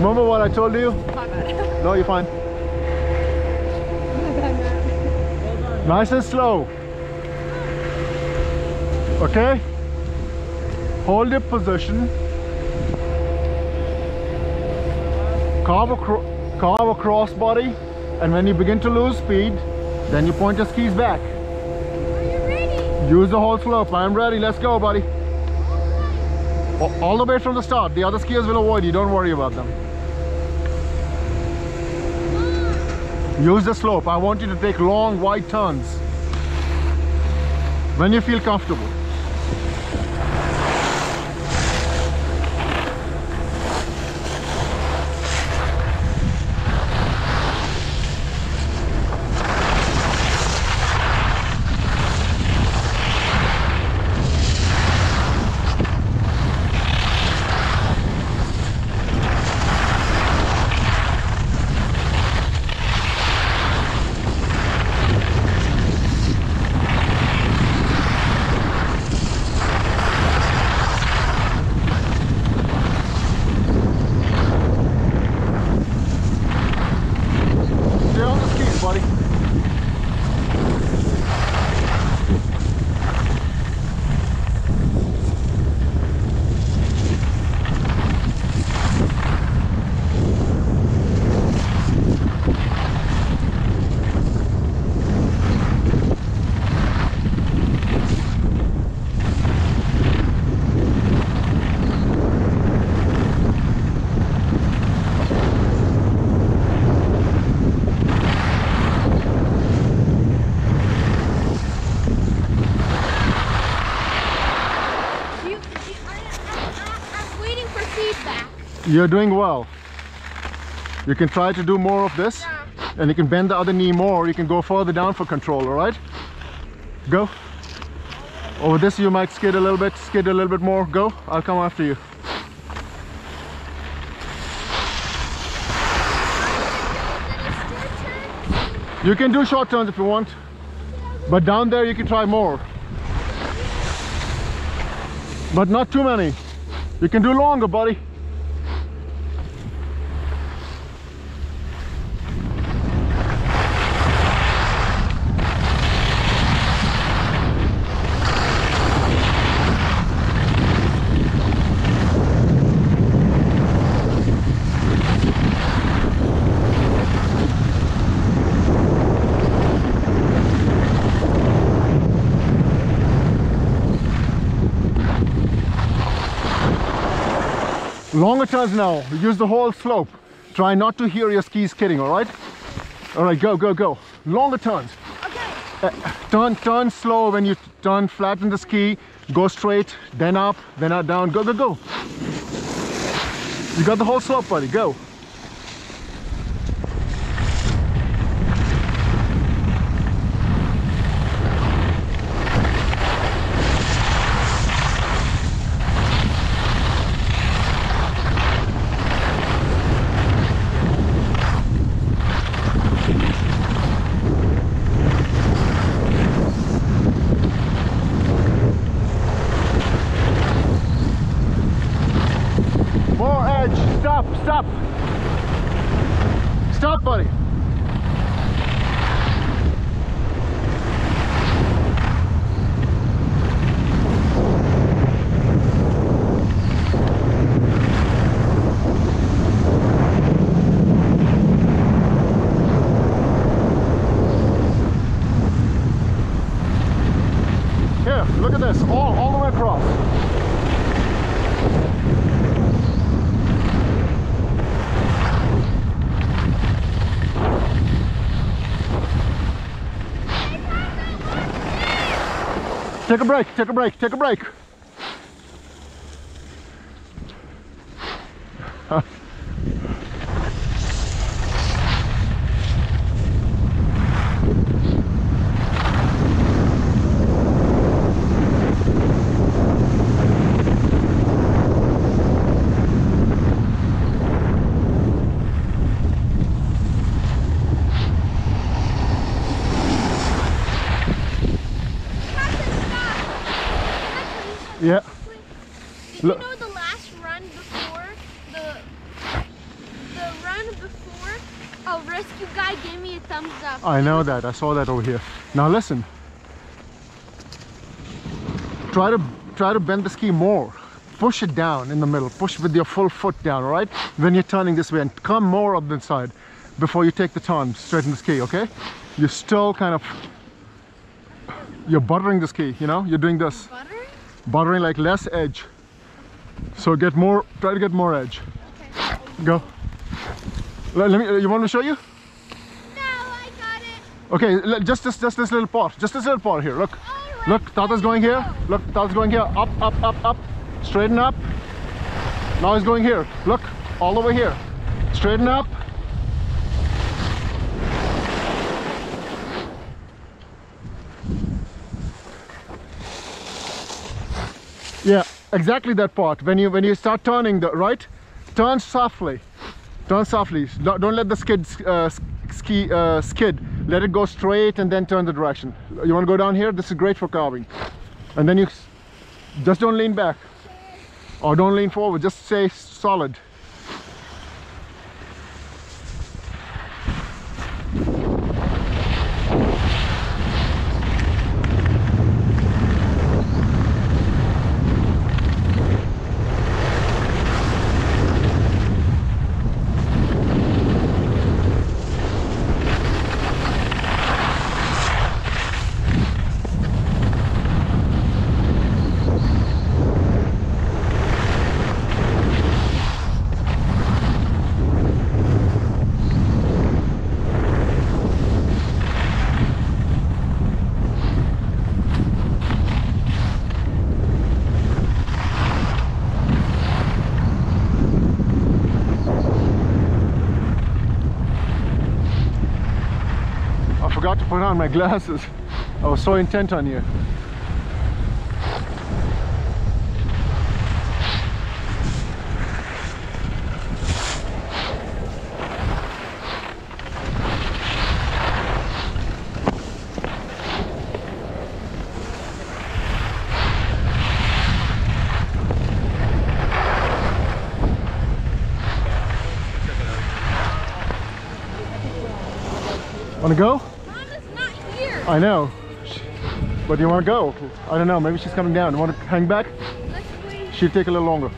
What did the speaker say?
Remember what I told you? No, you're fine. My bad, man. Nice and slow. Okay? Hold your position. Carve a, cro- carve a crossbody, and when you begin to lose speed, then you point your skis back. Are you ready? Use the whole slope. I'm ready. Let's go, buddy. All the way from the start. The other skiers will avoid you. Don't worry about them. Use the slope. I want you to take long, wide turns. When you feel comfortable. Feedback. You're doing well. You can try to do more of this. Yeah. And you can bend the other knee more. You can go further down for control, all right? Go. Over this you might skid a little bit, skid a little bit more. Go, I'll come after you. You can do short turns if you want. But down there you can try more. But not too many. You can do longer, buddy. Longer turns now. Use the whole slope. Try not to hear your skis skidding, all right? All right, go, go, go. Longer turns. Okay. Uh, turn, turn slow when you turn, flatten the ski, go straight, then up, then up, down, go, go, go. You got the whole slope, buddy, go. More edge, stop, stop. Stop, buddy. Here, look at this, all, all the way across. Take a break, take a break, take a break. Yeah. Did Look. you know the last run before the a rescue guy gave me a thumbs up. I know that. I saw that over here. Now listen. Try to try to bend the ski more. Push it down in the middle. Push with your full foot down, all right? When you're turning this way and come more up the side before you take the turn, straighten the ski, okay? You're still kind of you're buttering the ski, you know? You're doing this. Butter? Buttering like less edge. So get more try to get more edge. Okay. Go. Let, let me uh, you want me to show you? No, I got it. Okay, just this just this little part. Just this little part here. Look. Right. Look, Tata's going here. Look, Tata's going here. Up, up, up, up. Straighten up. Now he's going here. Look, all over here. Straighten up. Yeah, exactly that part. When you when you start turning the right, turn softly. Turn softly. Don't, don't let the skid uh, ski uh, skid. Let it go straight and then turn the direction. You want to go down here? This is great for carving. And then you just don't lean back or don't lean forward. Just stay solid. Forgot to put on my glasses. I was so intent on you. Wanna go? Mama's not here. I know. But you wanna go? I don't know, maybe she's coming down. You wanna hang back? She'll take a little longer.